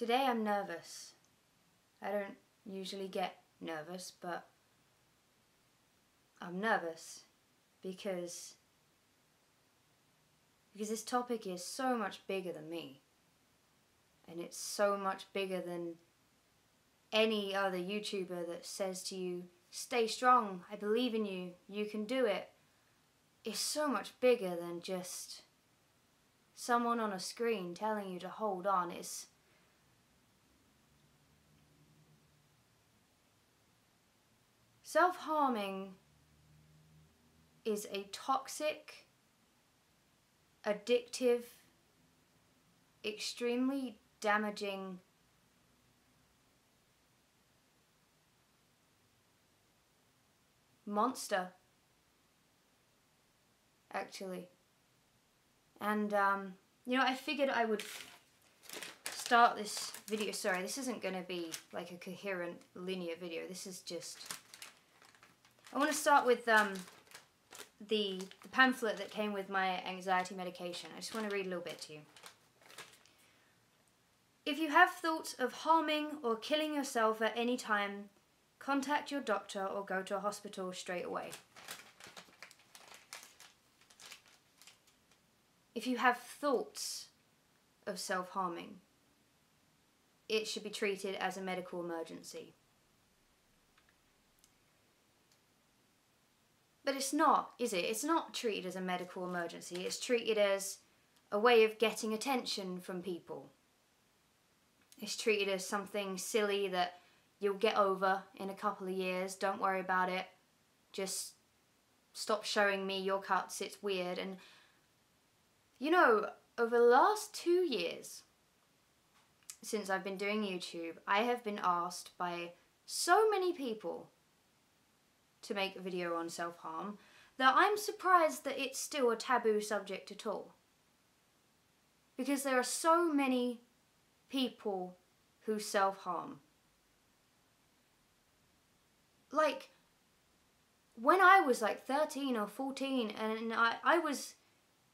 Today I'm nervous. I don't usually get nervous, but I'm nervous because because this topic is so much bigger than me. And it's so much bigger than any other YouTuber that says to you, stay strong, I believe in you, you can do it. It's so much bigger than just someone on a screen telling you to hold on. It's self harming is a toxic, addictive, extremely damaging monster actually. And um, you know I figured I would start this video sorry this isn't gonna be like a coherent linear video this is just I want to start with um, the, the pamphlet that came with my anxiety medication. I just want to read a little bit to you. If you have thoughts of harming or killing yourself at any time, contact your doctor or go to a hospital straight away. If you have thoughts of self harming, it should be treated as a medical emergency. But it's not, is it? It's not treated as a medical emergency. It's treated as a way of getting attention from people. It's treated as something silly that you'll get over in a couple of years. Don't worry about it. Just stop showing me your cuts. It's weird. And, you know, over the last two years, since I've been doing YouTube, I have been asked by so many people to make a video on self-harm that I'm surprised that it's still a taboo subject at all. Because there are so many people who self-harm. Like, when I was like 13 or 14 and I, I was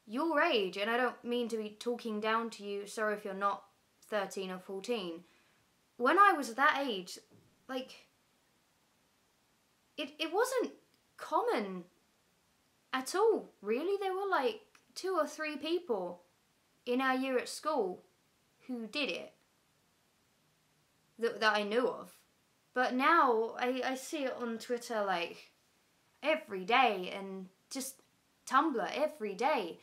your age, and I don't mean to be talking down to you, sorry if you're not 13 or 14. When I was that age, like, it, it wasn't common at all, really. There were like two or three people in our year at school who did it that, that I knew of. But now I, I see it on Twitter like every day and just Tumblr every day.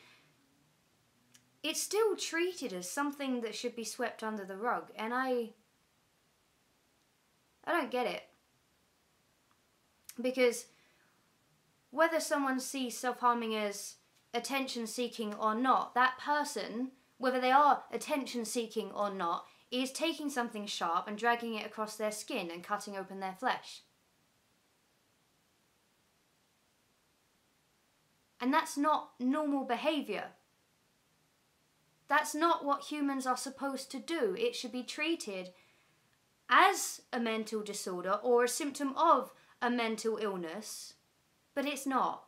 It's still treated as something that should be swept under the rug, and I. I don't get it. Because whether someone sees self harming as attention seeking or not, that person, whether they are attention seeking or not, is taking something sharp and dragging it across their skin and cutting open their flesh. And that's not normal behaviour. That's not what humans are supposed to do. It should be treated as a mental disorder or a symptom of a mental illness, but it's not.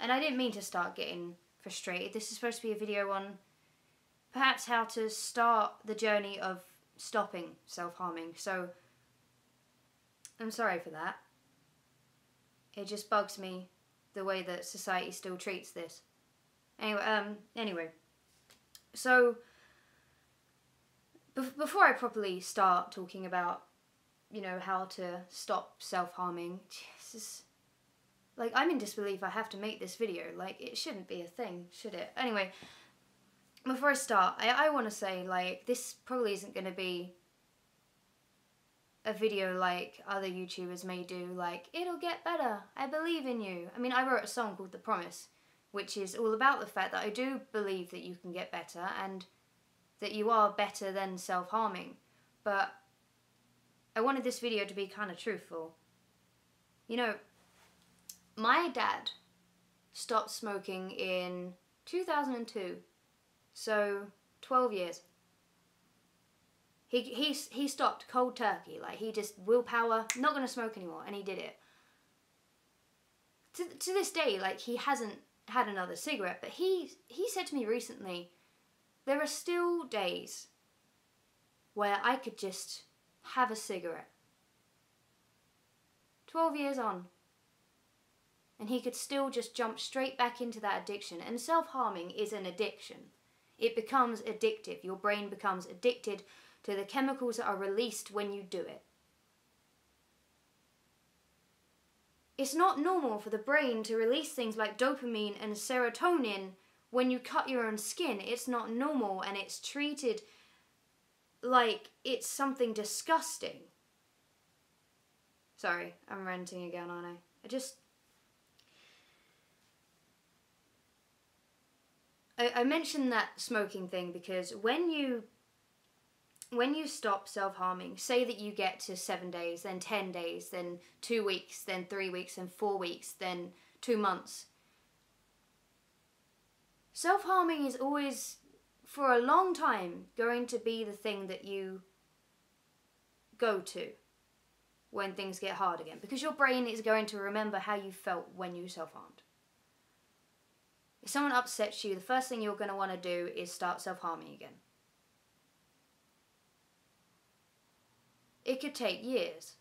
And I didn't mean to start getting frustrated. This is supposed to be a video on perhaps how to start the journey of stopping self harming. So I'm sorry for that. It just bugs me the way that society still treats this. Anyway, um, anyway, so before I properly start talking about you know, how to stop self-harming. Jesus. Like, I'm in disbelief I have to make this video. Like, it shouldn't be a thing, should it? Anyway, before I start, I, I want to say, like, this probably isn't going to be a video like other YouTubers may do, like, it'll get better, I believe in you. I mean, I wrote a song called The Promise, which is all about the fact that I do believe that you can get better and that you are better than self-harming. But I wanted this video to be kind of truthful. You know, my dad stopped smoking in 2002, so 12 years. He, he, he stopped cold turkey, like he just willpower, not gonna smoke anymore, and he did it. To, to this day, like he hasn't had another cigarette, but he, he said to me recently, there are still days where I could just have a cigarette. 12 years on. And he could still just jump straight back into that addiction. And self harming is an addiction. It becomes addictive. Your brain becomes addicted to the chemicals that are released when you do it. It's not normal for the brain to release things like dopamine and serotonin when you cut your own skin. It's not normal and it's treated like it's something disgusting. Sorry, I'm ranting again, aren't I? I just. I, I mentioned that smoking thing because when you when you stop self harming, say that you get to seven days, then 10 days, then two weeks, then three weeks, then four weeks, then two months. Self harming is always, for a long time, going to be the thing that you go to when things get hard again because your brain is going to remember how you felt when you self harmed. If someone upsets you, the first thing you're going to want to do is start self harming again. it could take years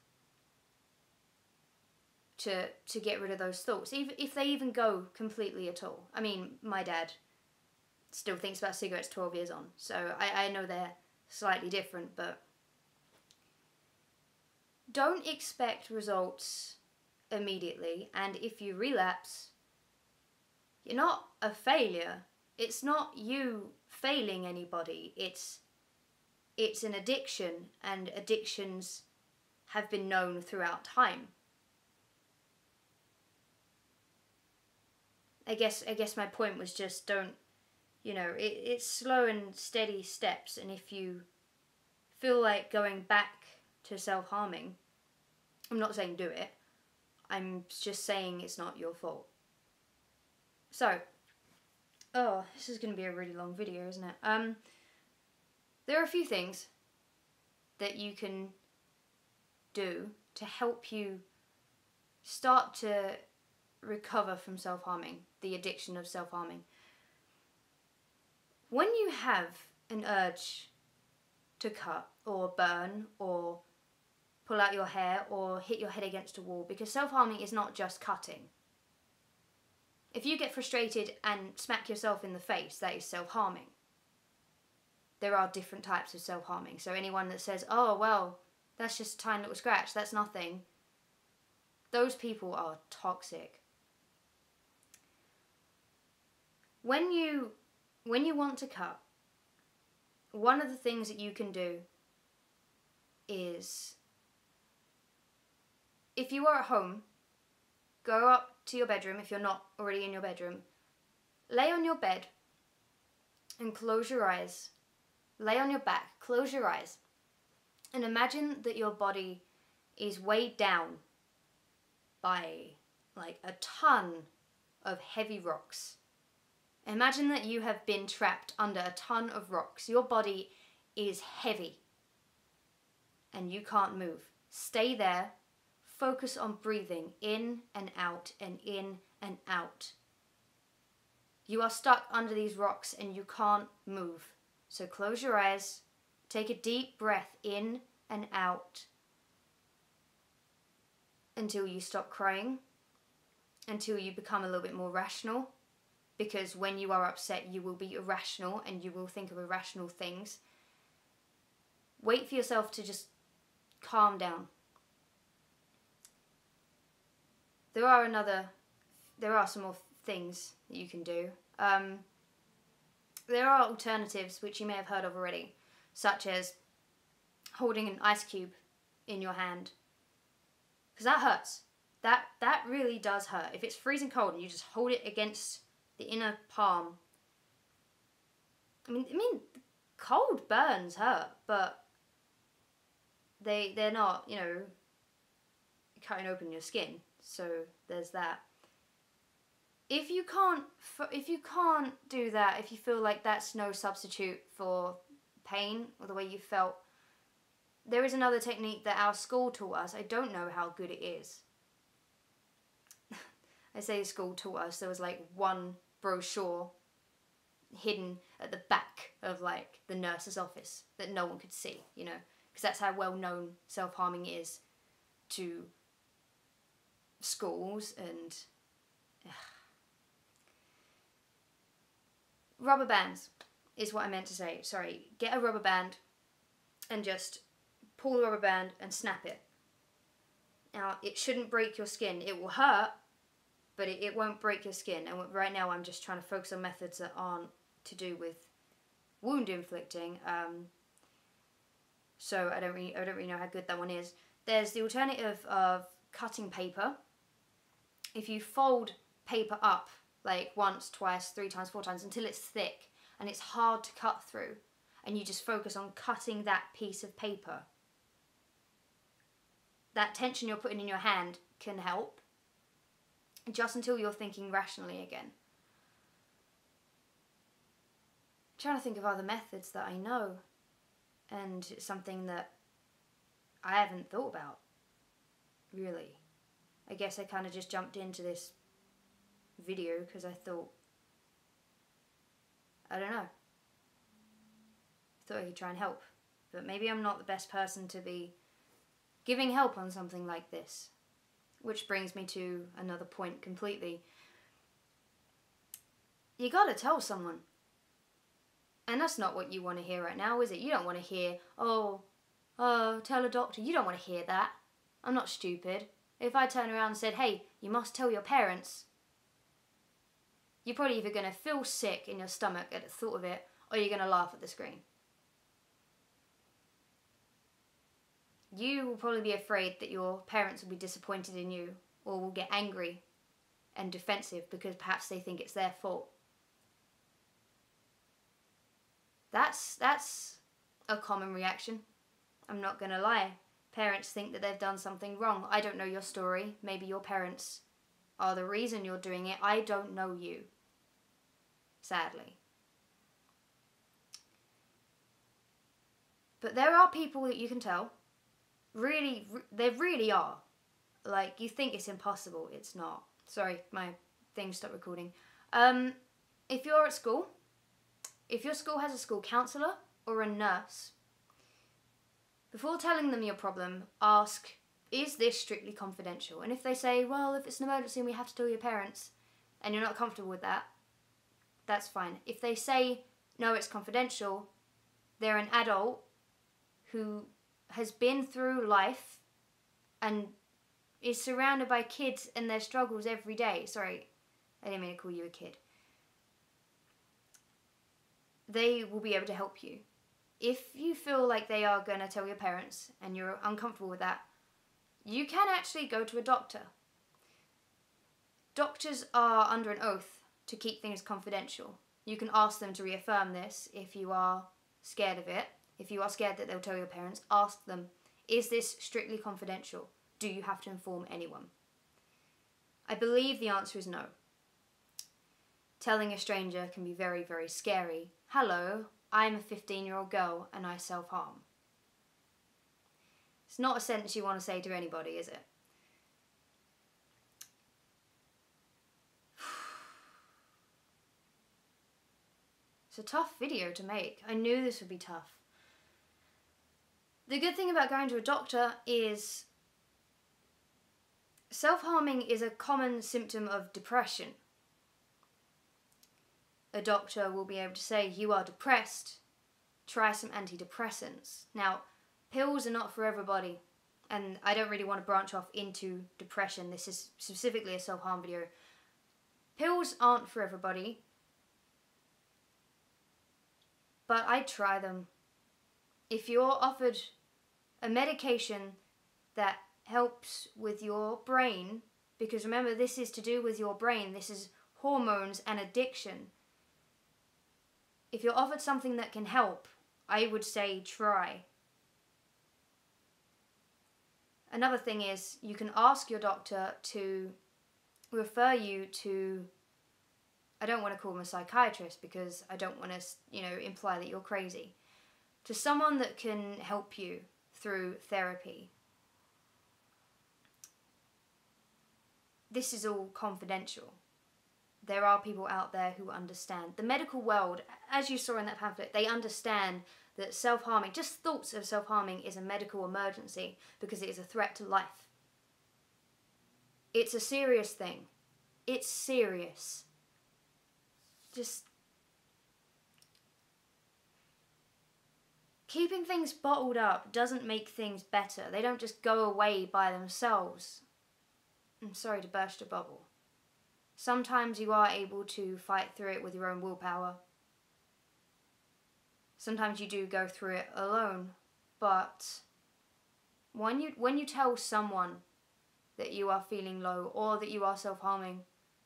to to get rid of those thoughts, even if they even go completely at all. I mean, my dad still thinks about cigarettes twelve years on, so I, I know they're slightly different, but don't expect results immediately, and if you relapse, you're not a failure. It's not you failing anybody. It's it's an addiction, and addictions have been known throughout time. I guess I guess my point was just don't you know it, it's slow and steady steps and if you feel like going back to self-harming I'm not saying do it. I'm just saying it's not your fault. So oh this is going to be a really long video isn't it? Um there are a few things that you can do to help you start to recover from self harming, the addiction of self harming. When you have an urge to cut or burn or pull out your hair or hit your head against a wall, because self harming is not just cutting. If you get frustrated and smack yourself in the face, that is self harming there are different types of self harming. So anyone that says, oh, well, that's just a tiny little scratch, that's nothing, those people are toxic. When you when you want to cut, one of the things that you can do is if you are at home, go up to your bedroom if you're not already in your bedroom, lay on your bed and close your eyes Lay on your back, close your eyes, and imagine that your body is weighed down by like a ton of heavy rocks. Imagine that you have been trapped under a ton of rocks. Your body is heavy and you can't move. Stay there. Focus on breathing in and out and in and out. You are stuck under these rocks and you can't move. So close your eyes, take a deep breath in and out until you stop crying, until you become a little bit more rational. Because when you are upset, you will be irrational and you will think of irrational things. Wait for yourself to just calm down. There are another, there are some more things that you can do. Um, there are alternatives which you may have heard of already, such as holding an ice cube in your hand. Because that hurts. That that really does hurt. If it's freezing cold and you just hold it against the inner palm. I mean I mean cold burns hurt, but they they're not, you know, cutting open your skin. So there's that if you can't if you can't do that if you feel like that's no substitute for pain or the way you felt there is another technique that our school taught us i don't know how good it is i say school taught us there was like one brochure hidden at the back of like the nurse's office that no one could see, you know, because that's how well known self harming is to schools and. Ugh. Rubber bands is what I meant to say. Sorry. Get a rubber band and just pull the rubber band and snap it. Now, it shouldn't break your skin. It will hurt, but it, it won't break your skin. And right now, I'm just trying to focus on methods that aren't to do with wound inflicting. Um, so I don't really, I don't really know how good that one is. There's the alternative of cutting paper. If you fold paper up like once, twice, three times, four times until it's thick and it's hard to cut through, and you just focus on cutting that piece of paper, that tension you're putting in your hand can help just until you're thinking rationally again. I'm trying to think of other methods that I know and something that I haven't thought about really. I guess I kind of just jumped into this video because I thought, I don't know, thought I could try and help. But maybe I'm not the best person to be giving help on something like this. Which brings me to another point completely. You gotta tell someone. And that's not what you want to hear right now, is it? You don't want to hear, oh, oh, tell a doctor. You don't want to hear that. I'm not stupid. If I turn around and said, hey, you must tell your parents, you're probably either going to feel sick in your stomach at the thought of it, or you're going to laugh at the screen. You will probably be afraid that your parents will be disappointed in you, or will get angry and defensive because perhaps they think it's their fault. That's that's a common reaction. I'm not going to lie. Parents think that they've done something wrong. I don't know your story. Maybe your parents are the reason you're doing it. I don't know you. Sadly. But there are people that you can tell. Really, they really are. Like, you think it's impossible. It's not. Sorry, my thing stopped recording. Um, if you're at school, if your school has a school counsellor or a nurse, before telling them your problem, ask is this strictly confidential? And if they say, well, if it's an emergency and we have to tell your parents, and you're not comfortable with that, that's fine. If they say, no, it's confidential, they're an adult who has been through life and is surrounded by kids and their struggles every day. Sorry, I didn't mean to call you a kid. They will be able to help you. If you feel like they are going to tell your parents and you're uncomfortable with that, you can actually go to a doctor. Doctors are under an oath to keep things confidential. You can ask them to reaffirm this if you are scared of it. If you are scared that they'll tell your parents, ask them, is this strictly confidential? Do you have to inform anyone? I believe the answer is no. Telling a stranger can be very, very scary. Hello, I'm a 15 year old girl and I self harm. It's not a sentence you want to say to anybody, is it? It's a tough video to make. I knew this would be tough. The good thing about going to a doctor is self harming is a common symptom of depression. A doctor will be able to say, You are depressed, try some antidepressants. Now, pills are not for everybody, and I don't really want to branch off into depression. This is specifically a self harm video. Pills aren't for everybody, but I try them. If you're offered a medication that helps with your brain, because remember, this is to do with your brain, this is hormones and addiction. If you're offered something that can help, I would say try. Another thing is you can ask your doctor to refer you to I don't want to call them a psychiatrist because I don't want to, you know, imply that you're crazy. To someone that can help you through therapy. This is all confidential. there are people out there who understand. The medical world, as you saw in that pamphlet, they understand that self harming, just thoughts of self harming, is a medical emergency because it is a threat to life. It's a serious thing. It's serious. Just. Keeping things bottled up doesn't make things better. They don't just go away by themselves. I'm sorry to burst a bubble. Sometimes you are able to fight through it with your own willpower. Sometimes you do go through it alone, but when you when you tell someone that you are feeling low or that you are self-harming,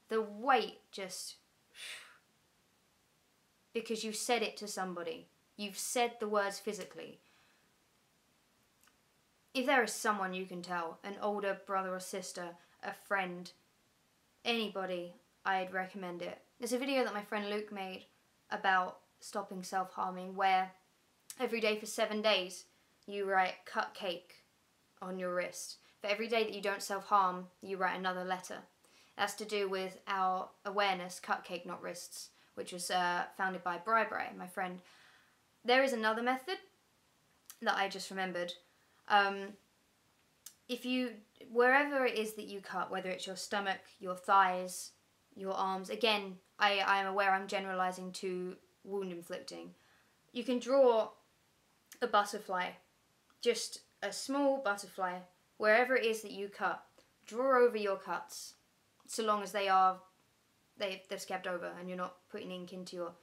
the weight just because you said it to somebody. You've said the words physically. If there is someone you can tell, an older brother or sister, a friend, anybody, I'd recommend it. There's a video that my friend Luke made about stopping self harming where every day for seven days you write cut cake on your wrist. For every day that you don't self harm, you write another letter. That's to do with our awareness, cut cake, not wrists, which was uh, founded by Bri Bri, my friend. There is another method that I just remembered. Um, if you wherever it is that you cut, whether it's your stomach, your thighs, your arms, again, I, I am aware I'm generalizing to wound inflicting. You can draw a butterfly, just a small butterfly, wherever it is that you cut. Draw over your cuts, so long as they are they they've scabbed over and you're not putting ink into your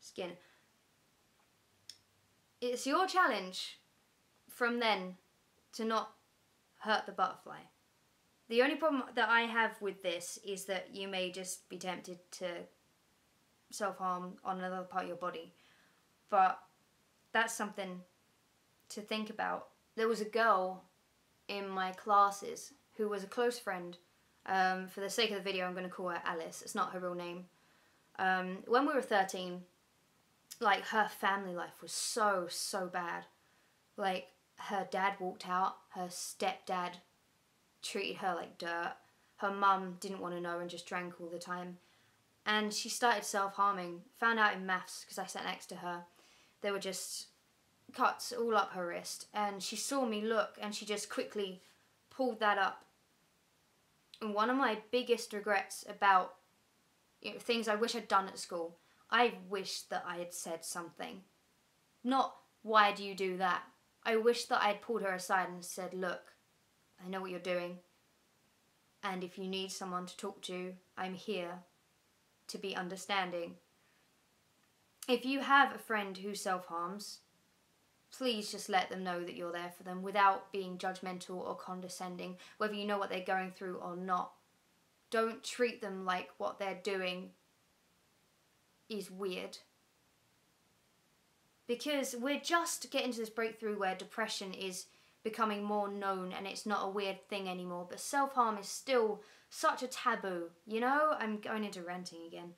skin. It's your challenge from then to not hurt the butterfly. The only problem that I have with this is that you may just be tempted to self harm on another part of your body. But that's something to think about. There was a girl in my classes who was a close friend. Um, for the sake of the video, I'm going to call her Alice. It's not her real name. Um, when we were 13, like her family life was so, so bad. Like her dad walked out, her stepdad treated her like dirt, her mum didn't want to know and just drank all the time. And she started self harming. Found out in maths because I sat next to her. There were just cuts all up her wrist. And she saw me look and she just quickly pulled that up. And one of my biggest regrets about you know, things I wish I'd done at school, I wish that I had said something. Not, why do you do that? I wish that I had pulled her aside and said, Look, I know what you're doing. And if you need someone to talk to, I'm here to be understanding. If you have a friend who self harms, please just let them know that you're there for them without being judgmental or condescending, whether you know what they're going through or not. Don't treat them like what they're doing is weird because we're just getting to this breakthrough where depression is becoming more known and it's not a weird thing anymore. But self harm is still such a taboo, you know? I'm going into ranting again.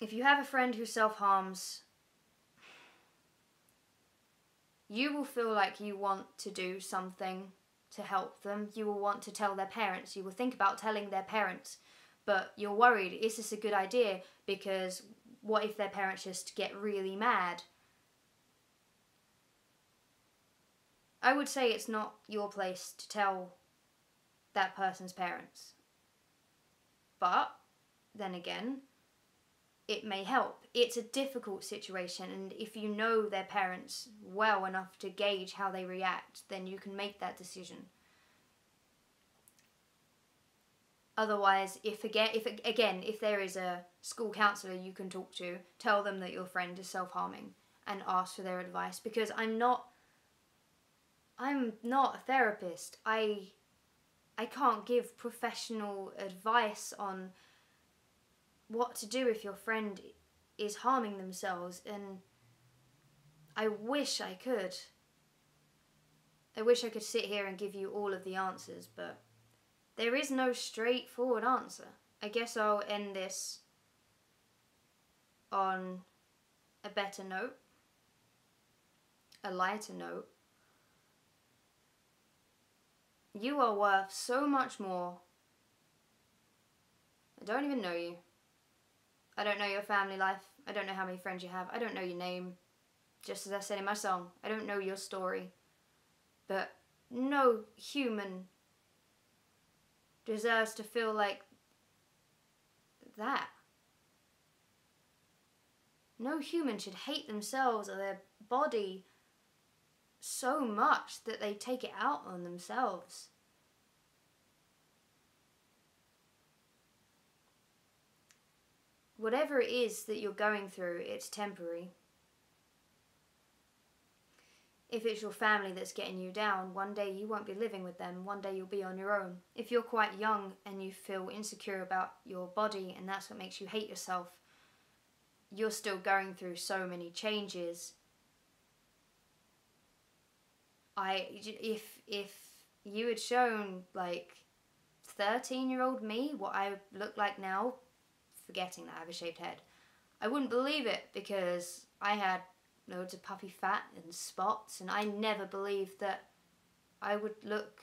If you have a friend who self harms, you will feel like you want to do something to help them. You will want to tell their parents. You will think about telling their parents, but you're worried is this a good idea? Because what if their parents just get really mad? I would say it's not your place to tell that person's parents. But then again, it may help. It's a difficult situation, and if you know their parents well enough to gauge how they react, then you can make that decision. Otherwise, if again, if again, if there is a school counsellor you can talk to, tell them that your friend is self-harming and ask for their advice. Because I'm not, I'm not a therapist. I, I can't give professional advice on what to do if your friend is harming themselves, and I wish I could. I wish I could sit here and give you all of the answers, but there is no straightforward answer. I guess I'll end this on a better note, a lighter note. You are worth so much more I don't even know you. I don't know your family life. I don't know how many friends you have. I don't know your name. Just as I said in my song, I don't know your story. But no human deserves to feel like that. No human should hate themselves or their body so much that they take it out on themselves. Whatever it is that you're going through, it's temporary. If it's your family that's getting you down, one day you won't be living with them, one day you'll be on your own. If you're quite young and you feel insecure about your body and that's what makes you hate yourself, you're still going through so many changes. I if if you had shown like 13 year old me what I look like now, forgetting that I have a shaved head, I wouldn't believe it because I had loads of puffy fat and spots and I never believed that I would look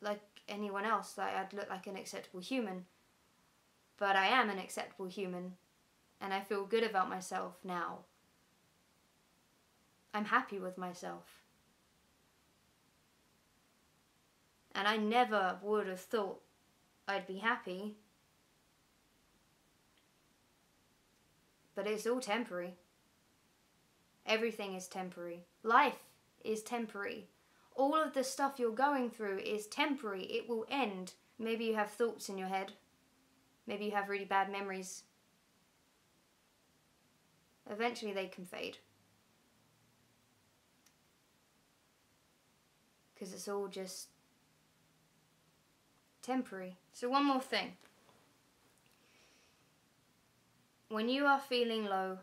like anyone else, that I'd look like an acceptable human. But I am an acceptable human and I feel good about myself now. I'm happy with myself. And I never would have thought I'd be happy. But it's all temporary. Everything is temporary. Life is temporary. All of the stuff you're going through is temporary. It will end. Maybe you have thoughts in your head. Maybe you have really bad memories Eventually they can fade. Because it's all just temporary. So one more thing. When you are feeling low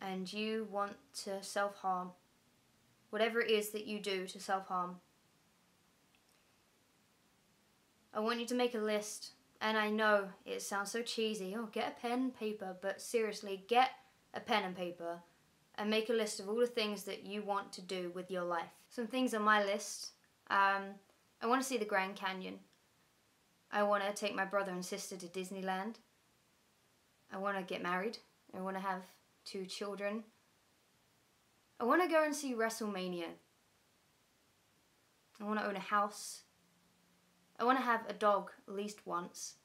and you want to self-harm, whatever it is that you do to self-harm, I want you to make a list and I know it sounds so cheesy, oh, get a pen and paper, but seriously, get a pen and paper and make a list of all the things that you want to do with your life. Some things on my list um, I want to see the Grand Canyon. I want to take my brother and sister to Disneyland. I want to get married. I want to have two children. I want to go and see WrestleMania. I want to own a house I want to have a dog at least once.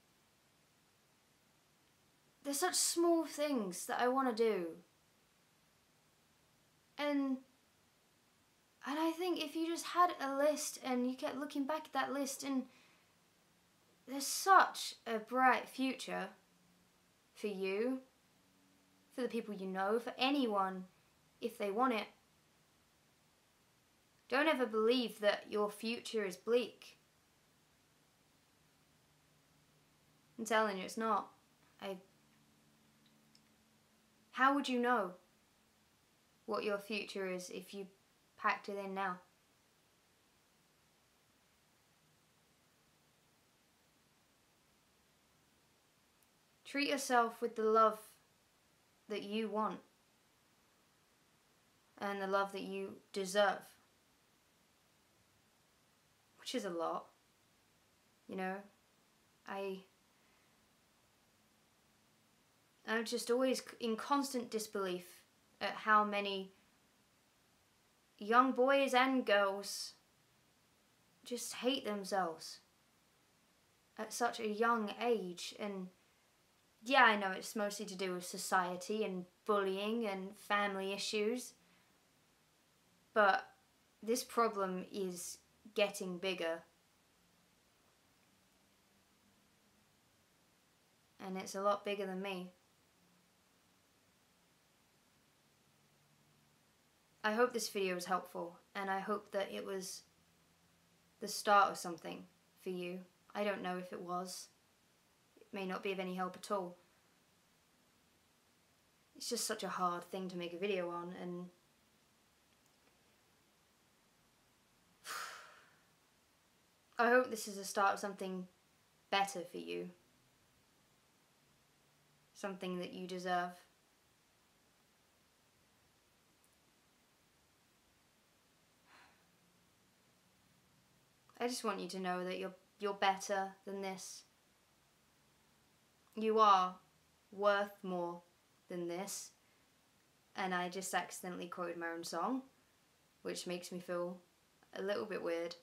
There's such small things that I want to do. And and I think if you just had a list and you kept looking back at that list and there's such a bright future for you, for the people you know, for anyone if they want it. Don't ever believe that your future is bleak. I'm telling you, it's not. I. How would you know what your future is if you packed it in now? Treat yourself with the love that you want and the love that you deserve, which is a lot. You know, I I'm just always in constant disbelief at how many young boys and girls just hate themselves at such a young age. And yeah, I know it's mostly to do with society and bullying and family issues, but this problem is getting bigger. And it's a lot bigger than me. I hope this video was helpful and I hope that it was the start of something for you. I don't know if it was. May not be of any help at all. It's just such a hard thing to make a video on and I hope this is the start of something better for you. Something that you deserve. I just want you to know that you're you're better than this. You are worth more than this. And I just accidentally quoted my own song, which makes me feel a little bit weird.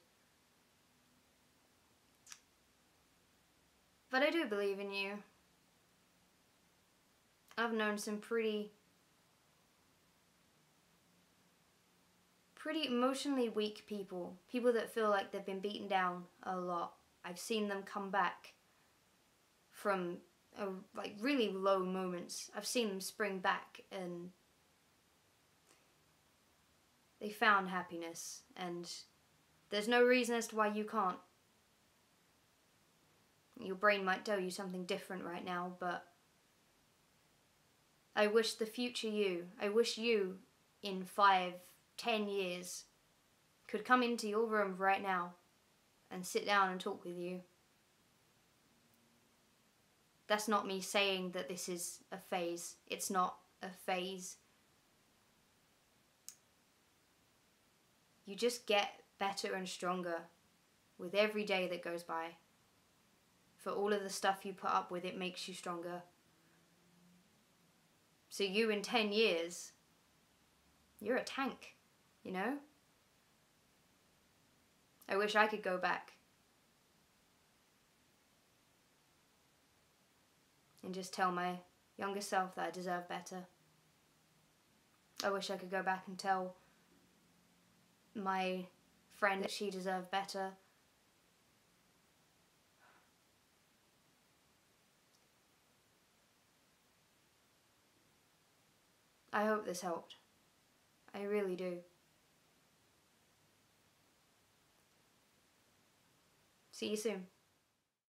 But I do believe in you. I've known some pretty pretty emotionally weak people, people that feel like they've been beaten down a lot. I've seen them come back from like really low moments. I've seen them spring back and they found happiness and there's no reason as to why you can't. Your brain might tell you something different right now, but I wish the future you, I wish you in five, ten years could come into your room right now and sit down and talk with you. That's not me saying that this is a phase. It's not a phase. You just get better and stronger with every day that goes by. For all of the stuff you put up with, it makes you stronger. So, you in 10 years, you're a tank you know? I wish I could go back and just tell my younger self that I deserve better. I wish I could go back and tell my friend that she deserved better. I hope this helped. I really do. See you soon.